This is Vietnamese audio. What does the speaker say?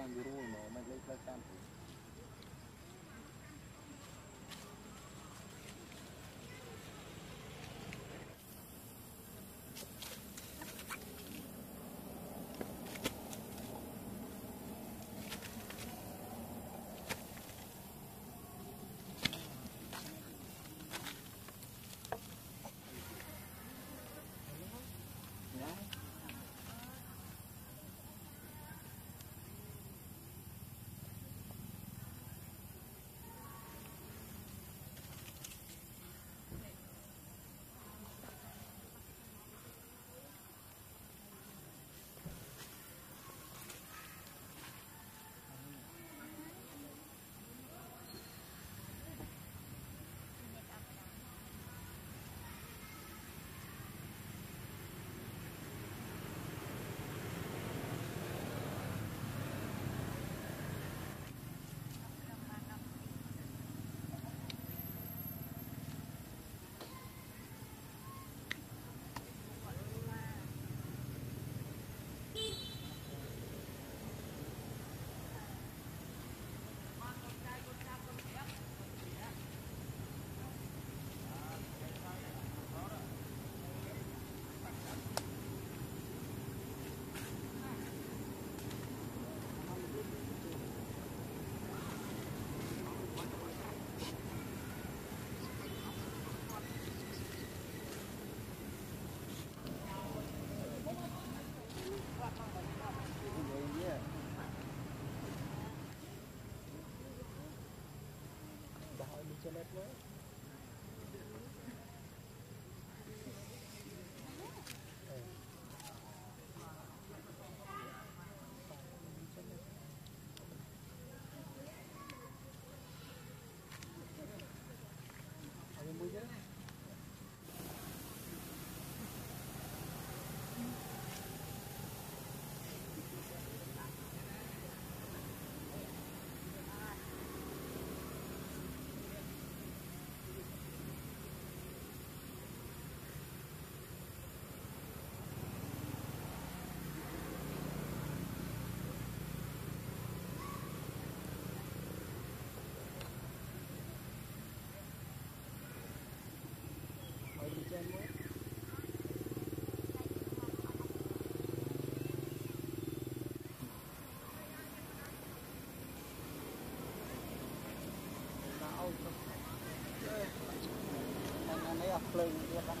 36ហ្មងមិនលេខផ្លូវ36 the network? Anh anh đó.